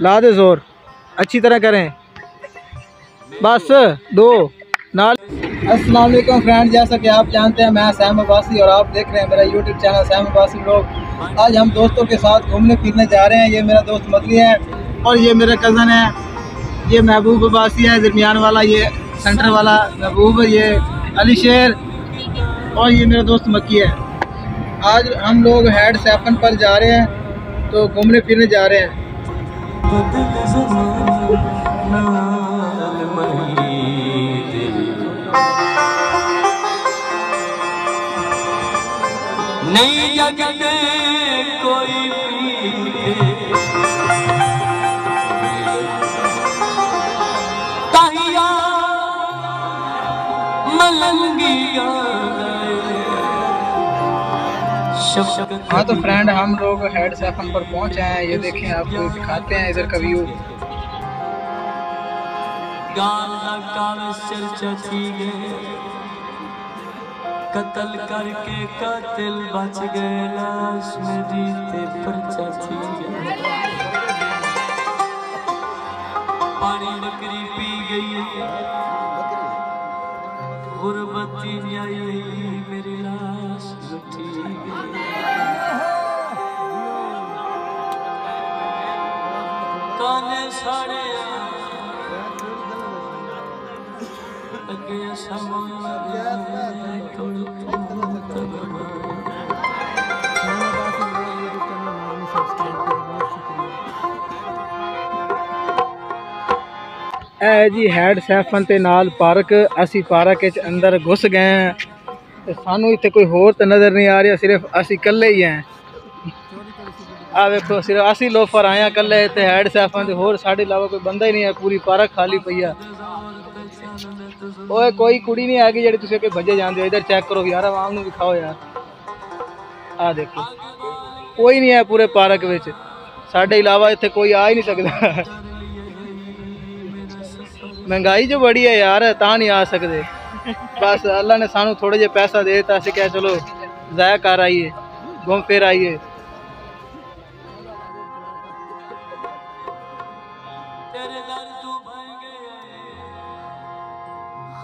ला दे ज़ोर। अच्छी तरह करें। बस, दो, नाल। अस्सलाम वालेकुम फ्रेंड जैसा कि आप जानते हैं, मैं सैम अब्बासी और आप देख रहे हैं मेरा यूट्यूब चैनल सैम अब्बासी लोग आज हम दोस्तों के साथ घूमने फिरने जा रहे हैं। ये मेरा दोस्त मदनी है और ये मेरा कज़न है। ये महबूब अब्बासी है, दरमियान वाला, ये सेंटर वाला महबूब, ये अली शेर और ये मेरा दोस्त मक्की है। आज हम लोग हेड सेफन पर जा रहे हैं। तो घूमने फिरने जा रहे हैं। नहीं जगते कोई ताहिया मलंगिया हाँ तो फ्रेंड हम लोग हेड सेफन पर पहुँचे हैं। ये देखें आपको दिखाते हैं इधर का व्यू कत्ल करके कातिल बच गए लाश मेरी ते पर्चा थी गए पानी बकरी पी गई गुरबती आई मेरी लाश उठी गई काने साड़े ਅੱਗੇ ਸਮਾਂ ਇਹ ਜੀ ਹੈਡ ਸੈਫਨ ਤੇ ਨਾਲ ਪਾਰਕ ਅਸੀਂ ਪਾਰਕ ਵਿੱਚ ਅੰਦਰ ਘੁਸ ਗਏ ਹਾਂ ਤੇ ਸਾਨੂੰ ਇੱਥੇ ਕੋਈ ਹੋਰ ਤਾਂ ਨਜ਼ਰ ਨਹੀਂ ਆ ਰਿਹਾ ਸਿਰਫ ਅਸੀਂ ਇਕੱਲੇ ਹੀ ਹਾਂ ਆ ਵੇਖੋ ਸਿਰਫ ਅਸੀਂ ਲੋਫਰ ਆਏ ਹਾਂ ਇਕੱਲੇ ਤੇ ਹੈਡ ਸੈਫਾਂ ਦੇ ਹੋਰ ਸਾਡੇ ਇਲਾਵਾ ਕੋਈ ਬੰਦਾ ਹੀ ਨਹੀਂ ਹੈ ਪੂਰੀ ਪਾਰਕ ਖਾਲੀ ਪਈ ਆ। ਓਏ, ਕੋਈ ਕੁੜੀ ਨਹੀਂ ਹੈਗੀ ਜਿਹੜੀ ਤੁਸੀਂ ਅੱਗੇ ਭੱਜੇ ਜਾਂਦੇ ਹੋ। ਇਧਰ ਚੈੱਕ ਕਰੋ ਯਾਰ ਆਵਾਮ ਨੂੰ ਵਿਖਾਓ ਯਾਰ। ਆ ਦੇਖੋ, ਕੋਈ ਨਹੀਂ ਹੈ ਪੂਰੇ ਪਾਰਕ ਵਿੱਚ। ਸਾਡੇ ਇਲਾਵਾ ਇੱਥੇ ਕੋਈ ਆ ਹੀ ਨਹੀਂ ਸਕਦਾ। ਮਹਿੰਗਾਈ ਜੋ ਬੜੀ ਹੈ ਯਾਰ, ਤਾਂ ਨਹੀਂ ਆ ਸਕਦੇ। ਬਸ ਅੱਲਾ ਨੇ ਸਾਨੂੰ ਥੋੜੇ ਜਿਹਾ ਪੈਸਾ ਦੇ ਦਿੱਤਾ, ਅਸੀਂ ਕਿਹਾ ਚਲੋ, ਜ਼ਾਇਆ ਕਰ ਆਈਏ, ਘੁੰਮ ਫਿਰ ਆਈਏ।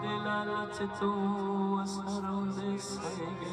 दे लालच तू असरों दे सहेगे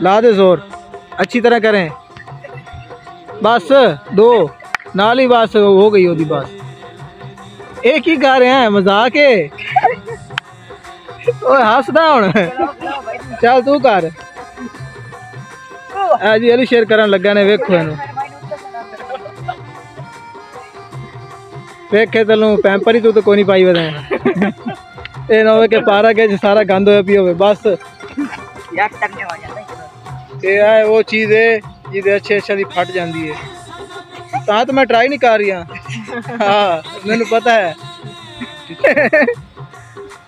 ला दे ज़ोर। अच्छी तरह करें। बस, दो। नाली बस, हो गई बस। एक ही गा रहे हैं, मज़ाक है। हसदा हूँ चल तू कर। जी अली शेयर करन लगा ने देखो इनु देखे तलू पैंपरी तू तो कोई पाई वदा पारा के सारा गंद होया पियो बस हो जाता वो चीज़ है जी अच्छे अच्छे दी फट जाती है तो मैं ट्राई नहीं कर रही हाँ मेनू पता है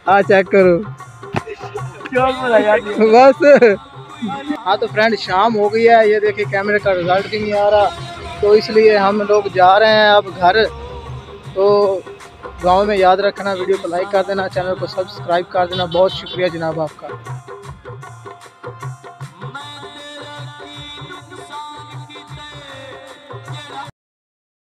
आ चेक करो बस। हाँ तो फ्रेंड शाम हो गई है। ये देखिए कैमरे का रिज़ल्ट भी नहीं आ रहा। तो इसलिए हम लोग जा रहे हैं अब घर। तो गाँव में याद रखना, वीडियो को लाइक कर देना चैनल को सब्सक्राइब कर देना। बहुत शुक्रिया जनाब आपका।